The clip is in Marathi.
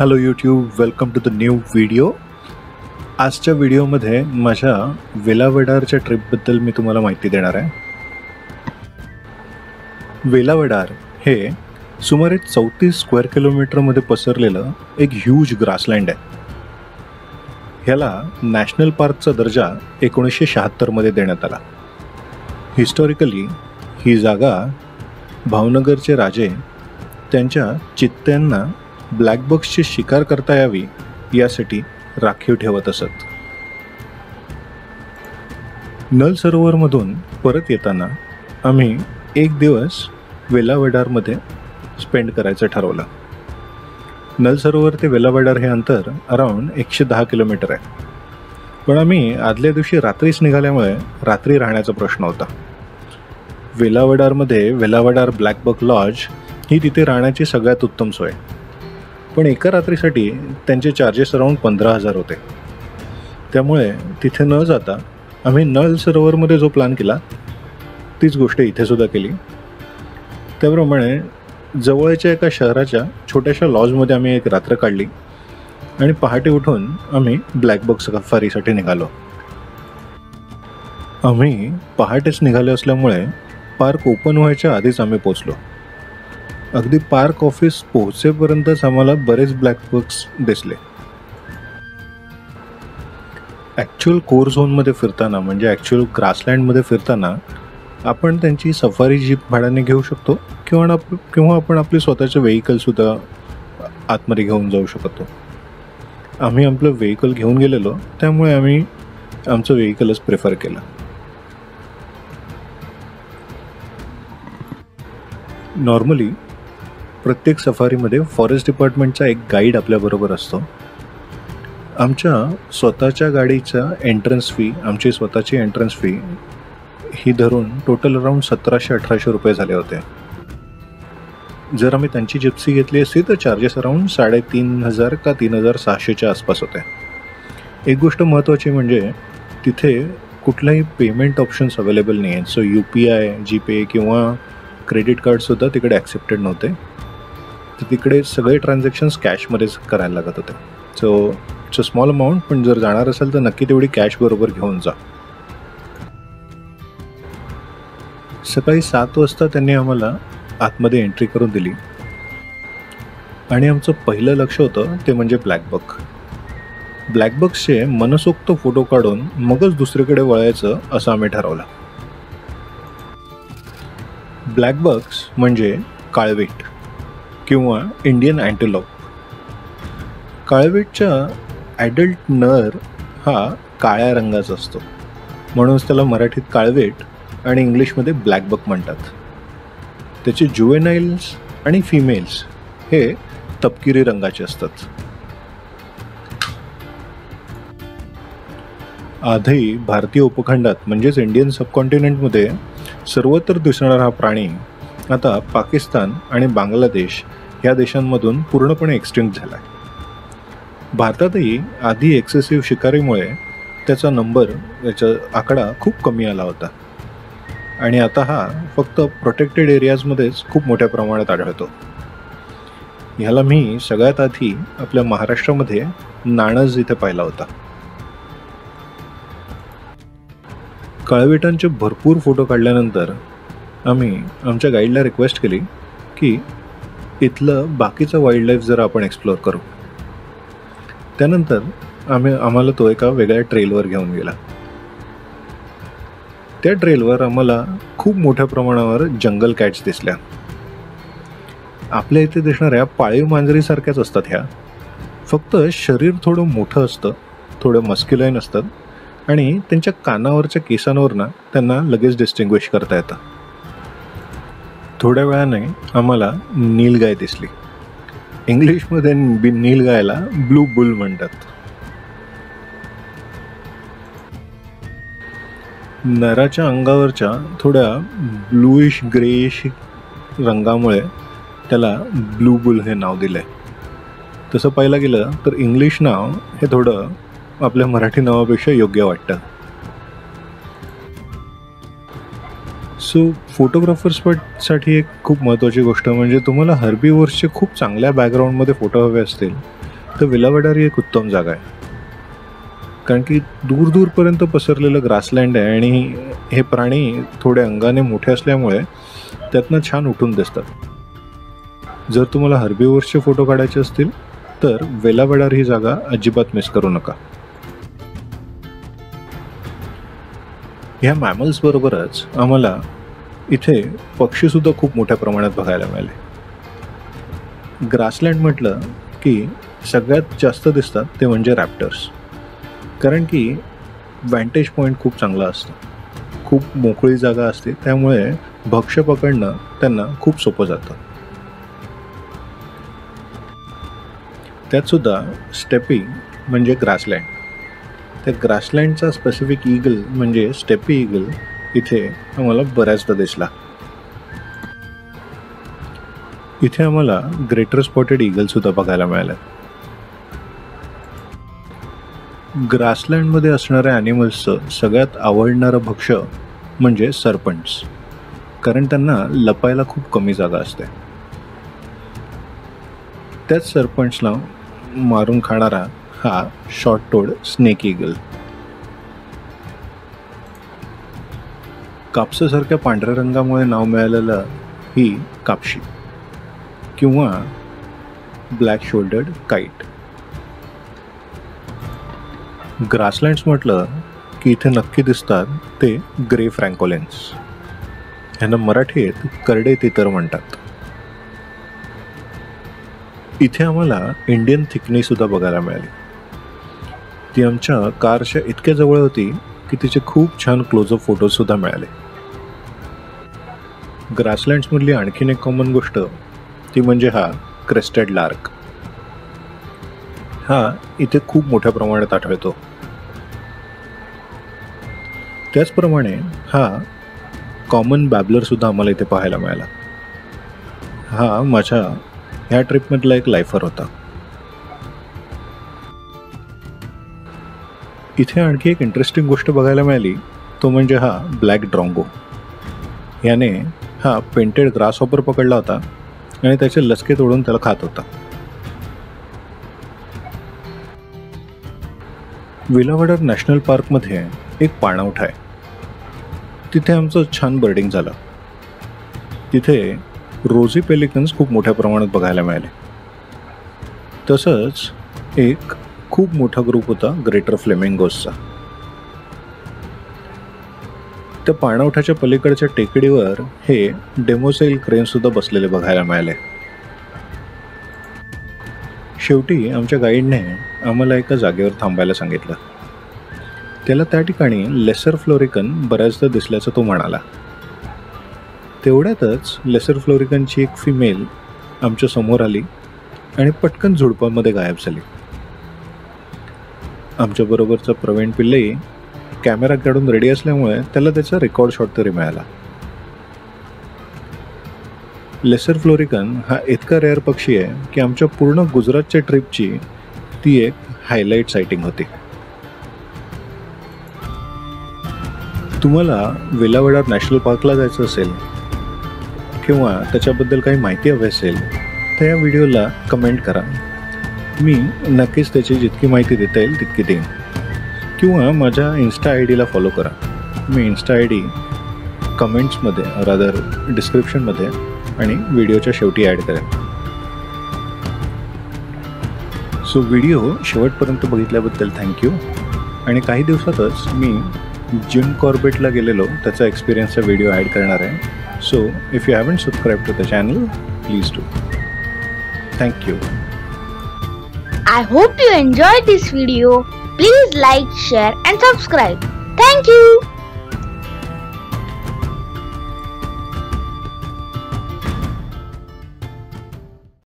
Hello YouTube welcome to the new video आजच्या व्हिडिओमध्ये माझ्या वेलावडारच्या ट्रिपबद्दल मी तुम्हाला माहिती देणार आहे. वेलावडार हे सुमारे चौतीस स्क्वेअर किलोमीटरमध्ये पसरलेलं एक ह्यूज ग्रासलँड आहे. ह्याला नॅशनल पार्कचा दर्जा एकोणीसशे शहात्तरमध्ये देण्यात आला. हिस्टॉरिकली ही जागा भावनगरचे राजे त्यांच्या चित्त्यांना ब्लॅकबॉक्सची शिकार करता यावी यासाठी राखीव ठेवत असत. नल सरोवरमधून परत येताना आम्ही एक दिवस वेलावडारमध्ये स्पेंड करायचं ठरवलं. नल सरोवर ते वेलावडार हे अंतर अराउंड एकशे दहा किलोमीटर आहे. पण आम्ही आदल्या दिवशी रात्रीच निघाल्यामुळे रात्री राहण्याचा प्रश्न होता. वेलावडारमध्ये वेलावडार ब्लॅकबक लॉज ही तिथे राहण्याची सगळ्यात उत्तम सोय. पण एका रात्रीसाठी त्यांचे चार्जेस अराऊंड पंधरा हजार होते. त्यामुळे तिथे न जाता आम्ही नळ सरोवरमध्ये जो प्लॅन केला तीच गोष्ट इथेसुद्धा केली. त्याप्रमाणे जवळच्या एका शहराच्या छोट्याशा लॉजमध्ये आम्ही एक रात्र काढली आणि पहाटे उठून आम्ही ब्लॅक बॉक्स सफारीसाठी निघालो. आम्ही पहाटेच निघालो असल्यामुळे पार्क ओपन व्हायच्या आधीच आम्ही पोचलो अगदी पार्क ऑफिस पोहोचेपर्यंतच आम्हाला बरेच ब्लॅक बक्स दिसले. ॲक्च्युअल कोर झोनमध्ये फिरताना म्हणजे ॲक्च्युअल ग्रासलँडमध्ये फिरताना आपण त्यांची सफारी जीप भाड्याने घेऊ शकतो किंवा आप किंवा आपण आपले स्वतःचे व्हेकलसुद्धा आतमध्ये घेऊन जाऊ शकतो. आम्ही आपलं व्हेकल घेऊन गेलेलो त्यामुळे आम्ही आमचं व्हेकलच प्रेफर केलं. नॉर्मली प्रत्येक सफारीमध्ये फॉरेस्ट डिपार्टमेंटचा एक गाईड आपल्याबरोबर असतो. आमच्या स्वतःच्या गाडीचा एंट्रन्स फी आमची स्वतःची एंट्रन्स फी ही धरून टोटल अराऊंड सतराशे अठराशे रुपये झाले होते. जर आम्ही त्यांची जिप्सी घेतली असती तर चार्जेस अराऊंड साडेतीन हजार का तीन हजार सहाशेच्या आसपास होते. एक गोष्ट महत्त्वाची म्हणजे तिथे कुठलाही पेमेंट ऑप्शन्स अवेलेबल नाही आहेत so U P I GPay किंवा क्रेडिट कार्डसुद्धा तिकडे ॲक्सेप्टेड नव्हते. तर तिकडे सगळे ट्रान्झॅक्शन्स कॅशमध्येच करायला लागत होते. So it's a small amount पण जर जाणार असेल तर नक्की तेवढी कॅश बरोबर घेऊन जा. सकाळी सात वाजता त्यांनी आम्हाला आतमध्ये एंट्री करून दिली. आणि आमचं पहिलं लक्ष होतं ते म्हणजे ब्लॅकबक ब्लॅकबक्सचे मनसोक्त फोटो काढून मगच दुसरीकडे वळायचं असं आम्ही ठरवलं. ब्लॅकबक्स म्हणजे काळवीट. किंवा इंडियन अँटिलॉप काळवेटच्या ॲडल्ट नर हा काळ्या रंगाचा असतो. म्हणूनच त्याला मराठीत काळवेट आणि इंग्लिशमध्ये ब्लॅकबक म्हणतात. त्याचे जुवेनाइल्स आणि फिमेल्स हे तपकिरी रंगाचे असतात. आधी भारतीय उपखंडात म्हणजेच इंडियन सबकॉन्टिनेंटमध्ये सर्वत्र दिसणारा हा प्राणी आता पाकिस्तान आणि बांगलादेश या देशांमधून पूर्णपणे एक्सटिंक्ट झाला आहे भारतातही आधी एक्सेसिव्ह शिकारीमुळे त्याचा नंबर याचा आकडा खूप कमी आला होता. आणि आता हा फक्त प्रोटेक्टेड एरियाजमध्येच खूप मोठ्या प्रमाणात आढळतो. ह्याला मी सगळ्यात आधी आपल्या महाराष्ट्रामध्ये नाणज इथे पाहिला होता. काळविटांचे भरपूर फोटो काढल्यानंतर आम्ही आमच्या गाईडला रिक्वेस्ट केली की इथलं बाकीचं वाईल्ड लाईफ जरा आपण एक्सप्लोअर करू. त्यानंतर आम्ही आम्हाला तो एका वेगळ्या ट्रेलवर घेऊन गेला. त्या ट्रेलवर आम्हाला खूप मोठ्या प्रमाणावर जंगल कॅट्स दिसल्या. आपल्या इथे दिसणाऱ्या पाळीव मांजरीसारख्याच असतात ह्या. फक्त शरीर थोडं मोठं असतं थोडं मस्क्युलाईन असतात आणि त्यांच्या कानावरच्या केसांवर ना त्यांना लगेच डिस्टिंग्विश करता येतं. थोड्या वेळाने आम्हाला नीलगाय दिसली. इंग्लिशमध्ये नीलगायला ब्लू बुल म्हणतात. नराच्या अंगावरच्या थोड्या ब्लूइश ग्रेइश रंगामुळे त्याला ब्लू बुल हे नाव दिलं आहे तसं पाहायला गेलं तर इंग्लिश नाव हे थोडं आपल्या मराठी नावापेक्षा योग्य वाटतं. सो फोटोग्राफर्ससाठी एक खूप महत्त्वाची गोष्ट म्हणजे तुम्हाला हर्बीवर्सचे खूप चांगल्या बॅकग्राऊंडमध्ये फोटो हवे असतील तर विलावडार ही एक उत्तम जागा आहे. कारण की दूर दूरपर्यंत पसरलेलं ग्रासलँड आहे आणि हे प्राणी थोडे अंगाने मोठे असल्यामुळे त्यातनं छान उठून दिसतात. जर तुम्हाला हर्बीवर्सचे फोटो काढायचे असतील तर वेलावडार ही जागा अजिबात मिस करू नका. ह्या मॅमल्सबरोबरच आम्हाला इथे पक्षीसुद्धा खूप मोठ्या प्रमाणात बघायला मिळाले. ग्रासलँड म्हटलं की सगळ्यात जास्त दिसतात ते म्हणजे रॅप्टर्स. कारण की वॅन्टेज पॉईंट खूप चांगला असतो. खूप मोकळी जागा असते त्यामुळे भक्ष्य पकडणं त्यांना खूप सोपं जातं. त्यातसुद्धा स्टेपी म्हणजे ग्रासलँड. त्या ग्रासलँडचा स्पेसिफिक ईगल म्हणजे स्टेपी ईगल इथे आम्हाला बऱ्याचदा दिसला. इथे आम्हाला ग्रेटर स्पॉटेड इगल सुद्धा बघायला मिळालं. ग्रासलँडमध्ये असणाऱ्या ॲनिमल्सचं सगळ्यात आवडणारं भक्ष्य म्हणजे सरपंट्स कारण त्यांना लपायला खूप कमी जागा असते. त्याच सरपंचला मारून खाणारा हा शॉर्ट टोड स्नेक ईगल कापसासारख्या पांढऱ्या रंगामुळे नाव मिळालेलं ही कापशी किंवा ब्लॅक शोल्डर्ड काईट ग्रासलँड्स म्हटलं की इथे नक्की दिसतात ते ग्रे फ्रँकोलेन्स ह्यांना मराठीत करडे तितर म्हणतात. इथे आम्हाला इंडियन थिकनी सुद्धा बघायला मिळाली. ती आमच्या कारच्या इतक्या जवळ होती की तिचे खूप छान क्लोजअप फोटोजसुद्धा मिळाले. ग्रासलँड्समधली आणखीन एक कॉमन गोष्ट ती म्हणजे हा क्रेस्टेड लार्क हा इथे खूप मोठ्या प्रमाणात आढळतो. त्याचप्रमाणे हा कॉमन बॅबलरसुद्धा आम्हाला इथे पाहायला मिळाला. हा माझ्या ह्या ट्रिपमधला एक लायफर होता. इथे आणखी एक इंटरेस्टिंग गोष्ट बघायला मिळाली. तो म्हणजे हा ब्लॅक ड्रॉंगो याने हा पेंटेड ग्रास हॉपर पकडला होता आणि त्याचे लसके तोडून त्याला खात होता. विलावडर नॅशनल पार्कमध्ये एक पाणवठा आहे. तिथे आमचं छान बर्डिंग झालं. तिथे रोझी पेलिकन्स खूप मोठ्या प्रमाणात बघायला मिळाले. तसंच एक खूप मोठा ग्रुप होता ग्रेटर फ्लेमिंगोसचा त्या पाणवठ्याच्या पलीकडच्या टेकडीवर हे डेमोसेल क्रेन सुद्धा बसलेले बघायला मिळाले. शेवटी आमच्या गाईडने आम्हाला एका जागेवर थांबायला सांगितलं. त्याला त्या ठिकाणी लेसर फ्लोरिकन बऱ्याचदा दिसल्याचं तो म्हणाला. तेवढ्यातच लेसर फ्लोरिकनची एक फिमेल आमच्यासमोर आली आणि पटकन झुडपामध्ये गायब झाली. आमच्याबरोबरचा प्रवीण पिल्लई कॅमेरा काढून रेडी असल्यामुळे त्याला त्याचा रेकॉर्ड शॉट तरी मिळाला. लेसर फ्लोरिकन हा इतका रेअर पक्षी आहे की आमच्या पूर्ण गुजरातच्या ट्रिपची ती एक हायलाईट सायटिंग होती. तुम्हाला विलावडा नॅशनल पार्कला जायचं असेल किंवा त्याच्याबद्दल काही माहिती हवी असेल तर या व्हिडिओला कमेंट करा. मी नक्कीच त्याची जितकी माहिती देता येईल तितकी देईन. किंवा माझ्या इन्स्टा आय डीला फॉलो करा. मी इन्स्टा आय डी कमेंट्समध्ये रादर डिस्क्रिप्शनमध्ये आणि व्हिडिओच्या शेवटी ॲड करेन. सो व्हिडिओ शेवटपर्यंत बघितल्याबद्दल थँक्यू आणि काही दिवसातच मी जिम कॉर्बेटला गेलेलो त्याचा एक्सपिरियन्सचा व्हिडिओ ॲड करणार आहे. So if you haven't subscribe to the channel please do thank you I hope you enjoyed this video. Please like, share and subscribe. Thank you.